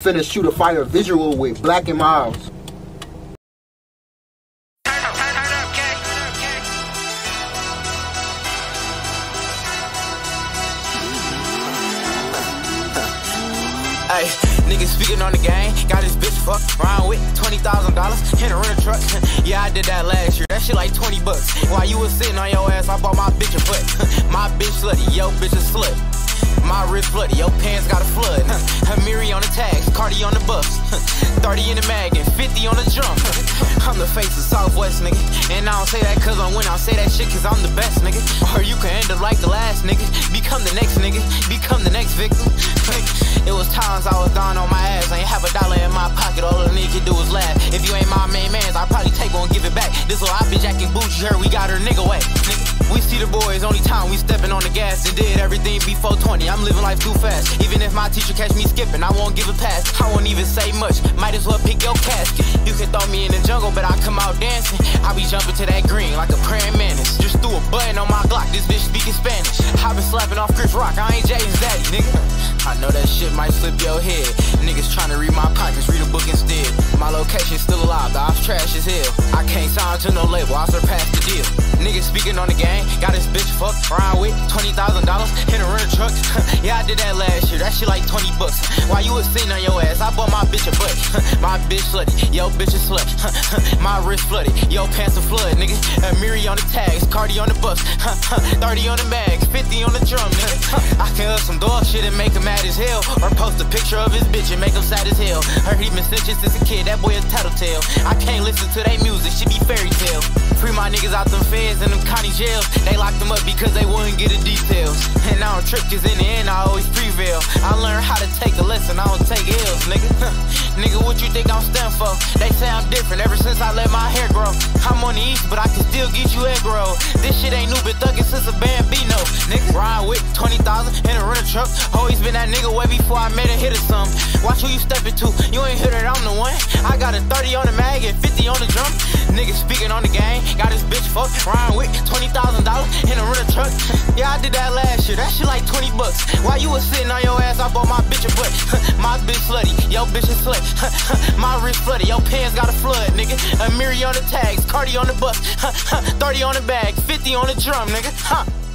Finna shoot a fire visual with Black and Miles. Hey, niggas speaking on the game. Got this bitch fucked around with $20,000 in a rental truck. yeah, I did that last year. That shit like 20 bucks. While you was sitting on your ass, I bought my bitch a butt. my bitch slutty, yo bitch a slut. My wrist bloody, your pants got a flood. Amiri on the tags, Cardi on the bus. 30 in the mag and 50 on the drum. I'm the face of Southwest, nigga. And I don't say that cause I'm winning, I say that shit cause I'm the best, nigga. Or you can end up like the last nigga. Become the next nigga, become the next victim. It was times I was down on my ass. I ain't have a dollar in my pocket. All a nigga do is laugh. If you ain't my main man, This little I bitch acting boots, you heard we got her nigga way. We see the boys, only time we stepping on the gas and did everything before 20. I'm living life too fast. Even if my teacher catch me skipping, I won't give a pass. I won't even say much. Might as well pick your casket. You can throw me in the jungle, but I come out dancing. I be jumping to that green like a praying mantis. Just threw a button on my Glock. This bitch speaking Spanish. I been slapping off Chris Rock. I ain't James Daddy, nigga. I know that shit might slip your head. Niggas trying to read my pockets, read a book trash as hell. I can't sign to no label, I surpassed the deal. Niggas speaking on the game, got this bitch fucked around with $20,000 in a rental truck. yeah, I did that last year, that shit like 20 bucks. While you was sitting on your ass, I bought my bitch a butt. my bitch slutty, yo bitch a slut. my wrist flooded, yo pants a flood, nigga. Amiri on the tags, Cardi on the bus. 30 on the bag, 50 on the drum, nigga. I can up some dog shit and make mad mad as hell. Post a picture of his bitch and make him sad as hell. Heard he been snitching since a kid, that boy a tattletale. I can't listen to they music, she be fairy tale. Free my niggas out them feds and them county jails. They locked them up because they wouldn't get the details. And now I don't cause in the end I always prevail. Nigga, what you think I'm stand for? They say I'm different ever since I let my hair grow. I'm on the east, but I can still get you egg roll. This shit ain't new, been thuggin' since a Bambino. Nigga, ride with 20,000 in a rental truck. Always been that nigga way before I made a hit or something. Watch who you step into, you ain't hit it, I'm the one. I got a 30 on the mag and 50 on the drum. Nigga speaking on the game, got his bitch fucked, Ryan with $20,000 bucks. While you was sitting on your ass, I bought my bitch a butt. my bitch slutty, yo bitch is slut. my wrist flooded, your pants got a flood, nigga. Amiri on the tags, Cardi on the bus, 30 on the bag, 50 on the drum, nigga. Huh.